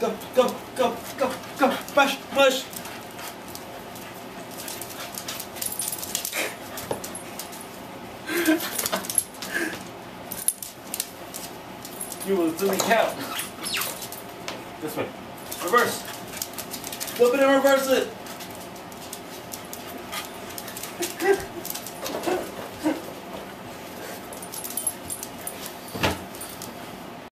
go, go, go, go, go, push, push. you will do the count. This way. Reverse. Flip it and reverse it.